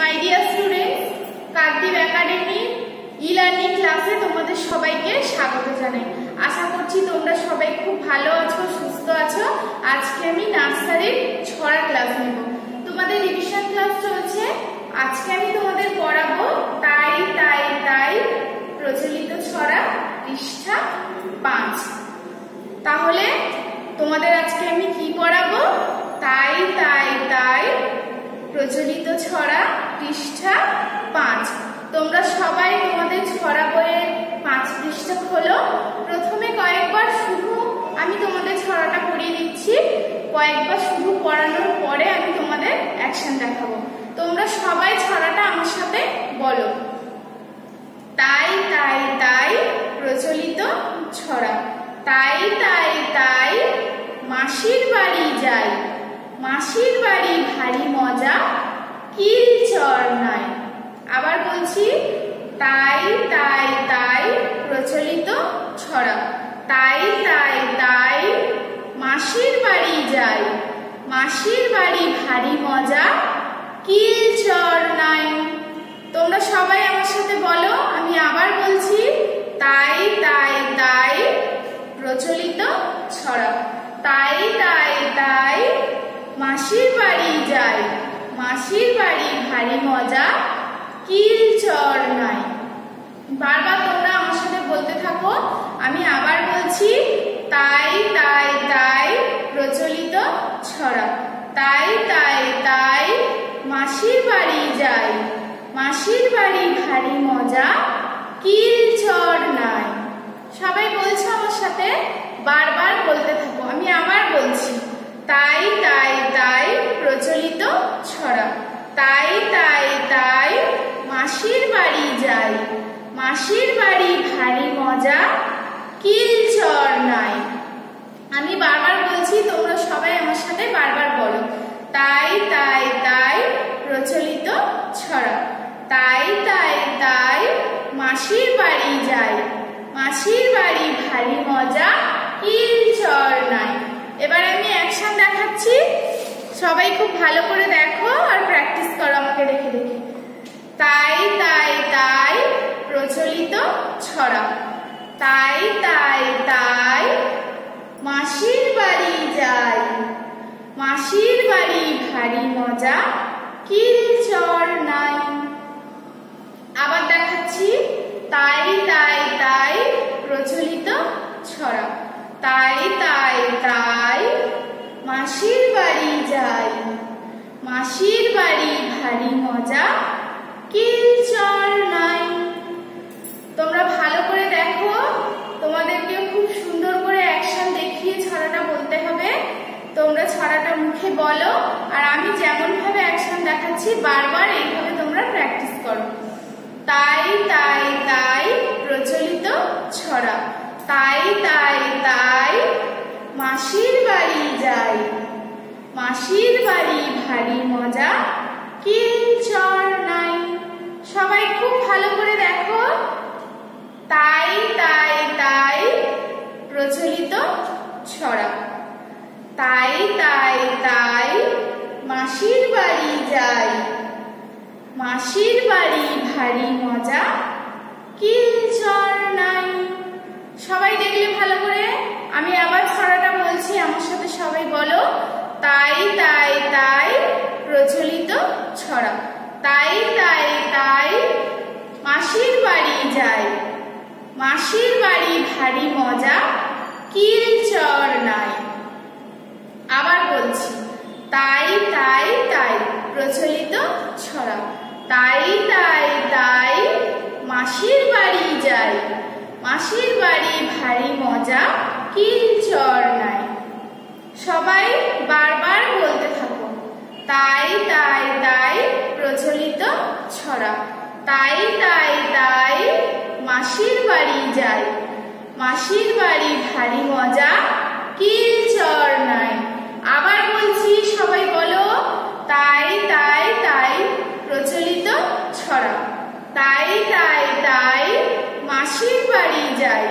My dear students Kakdwip academy e learning ক্লাসে তোমাদের সবাইকে স্বাগত জানাই। আশা করছি তোমরা সবাই খুব ভালো আছো, সুস্থ আছো। আজকে আমি নার্সারির ছড়া ক্লাস নেব। তোমাদের রিভিশন ক্লাস চলছে। আজকে আমি তোমাদের পড়াবো তাই তাই তাই প্রচলিত ছড়া পৃষ্ঠা পাঁচ তাহলে তোমাদের আজকে আমি কি পড়াবো তাই তাই তাই প্রচলিত ছড়া পৃষ্ঠা পাঁচ। তোমরা সবাই তোমাদের ছড়া বইয়ের পাঁচ পৃষ্ঠা খোলো। প্রথমে কয়েকবার শুধু আমি তোমাদের ছড়াটা পড়িয়ে দিচ্ছি। কয়েকবার শুধু পড়ানোর পরে আমি তোমাদের অ্যাকশন দেখাবো। তোমরা সবাই ছড়াটা আমার সাথে বলো। তাই তাই তাই প্রচলিত ছড়া। তাই তাই তাই মাসির বাড়ি যাই মাসির বাড়ি ভারী মজা কিল চর নাই আবার বলছি তাই তাই তাই প্রচলিত ছড়া। তাই তাই তাই মাসির বাড়ি যাই। মাসির বাড়ি ভারী মজা, কিল চর নাই। তোমরা সবাই আমার সাথে বলো, আমি আবার বলছি, তাই তাই তাই প্রচলিত ছড়া। তাই তাই তাই মাসির বাড়ি যাই। মাসির বাড়ি ভারী মজা, কিল চর নাই। বারবার তোমরা আমার সাথে বলতে থাকো, আমি আবার বলছি, তাই তাই তাই প্রচলিত ছড়া। তাই তাই তাই মাসির বাড়ি যাই। মাসির বাড়ি ভারী মজা, কিল চর নাই। সবাই বলছো আমার সাথে? বারবার বলতে থাকো, আমি আবার বলছি। তাই তাই তাই প্রচলিত ছড়া। তাই তাই তাই মাসির বাড়ি যাই। মাসির বাড়ি ভারী মজা, কিল চর নাই। আমি বারবার বলছি, তোমরা সবাই আমার সাথে বারবার বলো। তাই তাই তাই প্রচলিত ছড়া। তাই তাই তাই মাসির বাড়ি যাই। মাসির বাড়ি ভারী মজা, কিল চর নাই। এবার আমি অ্যাকশন দেখাচ্ছি। সবাই খুব ভালো করে দেখো আর প্র্যাকটিস করো, আমাকে দেখে দেখে। তাই তাই মাসির বাড়ি ভারী মজা কিল চর নাই। আবার দেখাচ্ছি, তাই তাই তাই প্রচলিত ছড়া। তাই তাই তাই মাসির বাড়ি যাই। মাসির বাড়ি ভারী মজা, কিল চর নাই তোমরা ভালো করে দেখো তোমাদেরকে খুব সুন্দর করে অ্যাকশন দেখিয়ে ছড়াটা বলতে হবে তোমরা ছড়াটা মুখে বলো, আর আমি যেমন ভাবে অ্যাকশন দেখাচ্ছি, বারবার এইভাবে তোমরা প্র্যাকটিস করো। তাই তাই তাই প্রচলিত ছড়া। তাই তাই তাই মাসির বাড়ি যাই। মাসির বাড়ি ভারী মজা, কিল চর নাই। সবাই খুব ভালো করে দেখো। তাই তাই তাই প্রচলিত ছড়া। তাই তাই তাই মাসির বাড়ি যাই। মাসির বাড়ি ভারী মজা, কিল নাই। সবাই দেখলে ভালো করে? আমি আবার ছড়াটা বলছি, আমার সাথে সবাই বলো। তাই তাই তাই প্রচলিত ছড়া। তাই তাই তাই মাসির বাড়ি যাই। মাসির বাড়ি ভারী মজা কিল চর নাই আবার বলছি তাই তাই তাই প্রচলিত ছড়া তাই তাই তাই মাসির বাড়ি যাই। মাসির বাড়ি ভারী মজা, কিল চর নাই। সবাই বারবার বলতে থাকো, তাই তাই তাই প্রচলিত ছড়া তাই তাই তাই মাসির বাড়ি যাই। মাসির বাড়ি ভারী মজা, কিল চর নাই। আবার বলছি, সবাই বলো, তাই প্রচলিত ছড়া। তাই তাই তাই মাসির বাড়ি যাই।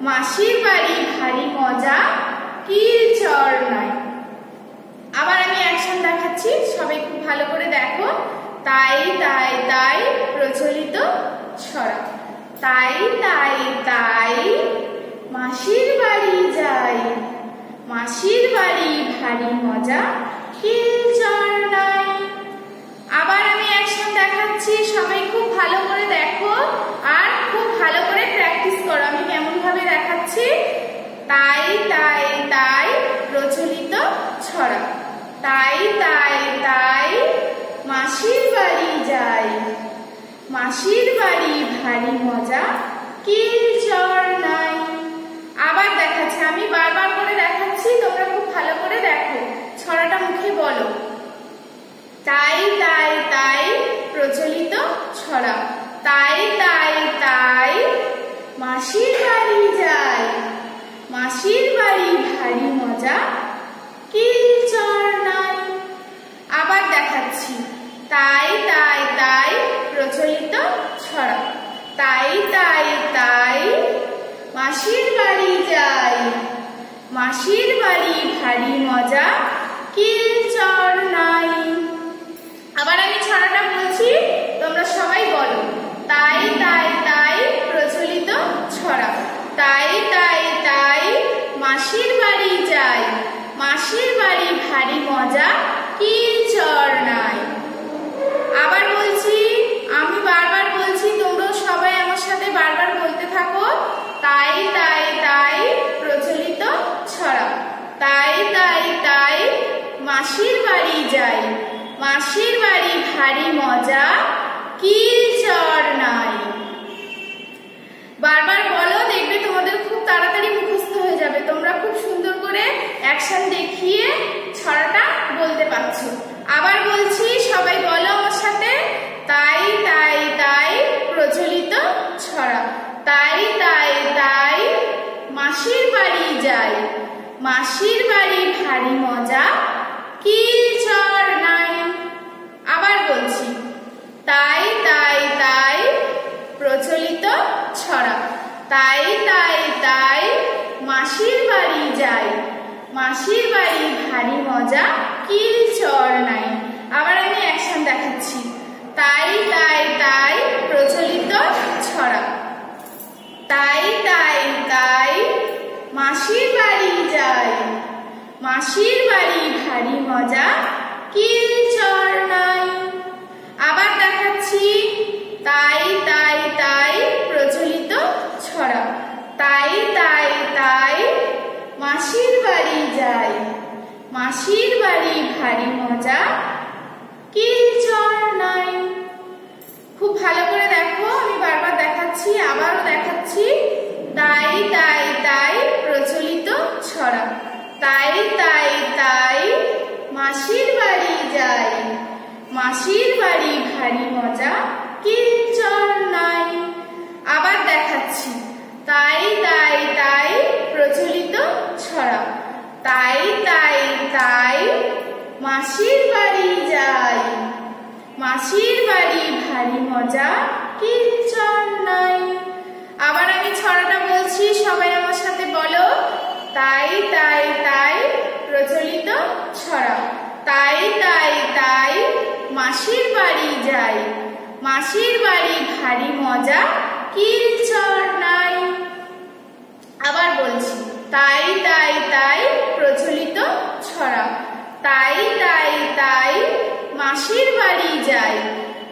মাসির বাড়ি ভারী মজা কিল চর নাই। আবার আমি অ্যাকশন দেখাচ্ছি, সবাই খুব ভালো করে দেখো। তাই তাই তাই প্রচলিত ছড়া। তাই তাই তাই মাসির বাড়ি যাই। মাসির বাড়ি ভারী মজা দেখাচ্ছি তাই তাই তাই প্রচলিত ছড়া। তাই তাই তাই মাসির বাড়ি যাই মাসির বাড়ি ভারী মজা কিলচর নাই। আবার দেখাচ্ছি, আমি বারবার করে দেখাচ্ছি, তোমরা খুব ভালো করে দেখো। ছড়াটা মুখে বলো। তাই তাই তাই প্রচলিত ছড়া। মাসির বাড়ি যাই মাসির বাড়ি ভারী মজা কিলচর নাই। আবার দেখাচ্ছি। তাই তাই তাই প্রচলিত ছড়া। তাই তাই তাই মাসির বাড়ি যাই মাসির বাড়ি ভারী মজা কিলচর নাই। আবার আমি ছড়াটা বলছি, তোমরা সবাই বলো। তাই তাই ছড়া তাই তাই তাই মাসির বাড়ি যাই। মাসির বাড়ি ভারী মজা কিলচর নাই। আবার বলছি, আমি বারবার বলছি, তোমরাও সবাই আমার সাথে বারবার বলতে থাকো। তাই তাই তাই প্রচলিত ছড়া। তাই তাই তাই মাসির বাড়ি যাই। মাসির বাড়ি ভারী মজা কিলচর নাই। বারবার বলো দেখবে তোমাদের খুব তাড়াতাড়ি মুখস্থ হয়ে যাবে তোমরা খুব সুন্দর করে অ্যাকশন দেখিয়ে ছড়াটা বলতে পারছ। আবার বলছি, সবাই বলো আমার সাথে, তাই তাই তাই প্রচলিত ছড়া। তাই তাই তাই মাসির বাড়ি যাই। মাসির বাড়ি ভারী মজা কিলচর নাই। আবার বলছি, তাই তাই তাই প্রচলিত ছড়া। তাই তাই তাই মাসির বাড়ি যাই। মাসির বাড়ি ভারী মজা কিলচর নাই। আবার আমি অ্যাকশন দেখাচ্ছি। তাই তাই তাই প্রচলিত ছড়া। তাই তাই তাই মাসির বাড়ি যাই মাসির বাড়ি ভারী মজা কিলচর নাই। আবার দেখাচ্ছি। তাই তাই প্রচলিত ছড়া তাই তাই তাই মাসির বাড়ি যাই মাসির বাড়ি ভারী মজা কিলচর নাই। খুব ভালো করে দেখো, আমি বারবার দেখাচ্ছি, আবারও দেখাচ্ছি। তাই তাই তাই প্রচলিত ছড়া। তাই তাই তাই মাসির বাড়ি যাই মাসির বাড়ি ভারী মজা কিলচর নাই আবার দেখাচ্ছি তাই তাই তাই প্রচলিত ছড়া তাই তাই তাই মাসির বাড়ি যাই। মাসির বাড়ি ভারী মজা কিলচর নাই। আবার আমি ছড়াটা বলছি, সবাই আমার সাথে বলো। তাই তাই তাই প্রচলিত ছড়া তাই তাই তাই মাসির বাড়ি যাই। মাসির বাড়ি ভারী মজা কিলচর নাই। আবার বলছি, তাই তাই তাই প্রচলিত ছড়া তাই তাই তাই মাসির বাড়ি যাই।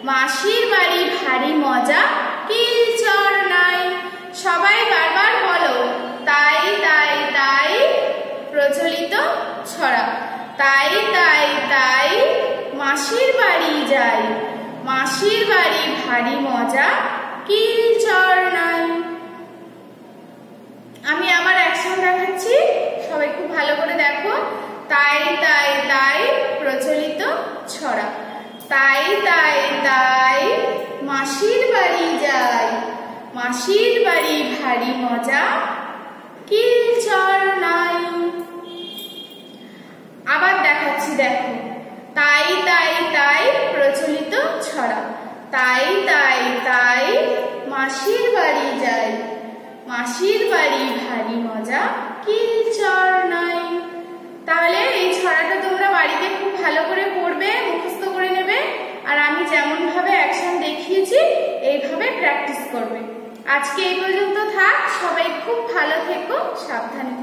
মাসির বাড়ি ভারী মজা কিলচর নাই। সবাই বারবার বলো, তাই তাই তাই প্রচলিত ছড়া। তাই তাই তাই মাসির বাড়ি যাই। মাসির বাড়ি ভারী মজা কিলচর নাই। আমি আমার অ্যাকশন দেখাচ্ছি। সবাই খুব ভালো করে দেখো। তাই তাই তাই প্রচলিত ছড়া। তাই তাই তাই মাসির বাড়ি যাই। মাসির বাড়ি ভারী মজা কিলচর নাই। আবার দেখাচ্ছি, দেখো। তাই তাই তাই প্রচলিত ছড়া। তাই তাই তাই মাসির বাড়ি যাই। মাসির বাড়ি ভারী মজা কিলচর নাই। তাহলে এই ছড়াটা তোমরা বাড়িতে খুব ভালো করে পড়বে মুখস্থ করে নেবে আর আমি যেমনভাবে অ্যাকশন দেখিয়েছি, এইভাবে প্র্যাকটিস করবে। আজকে এই পর্যন্ত থাক, সবাই খুব ভালো থেকো, সাবধানে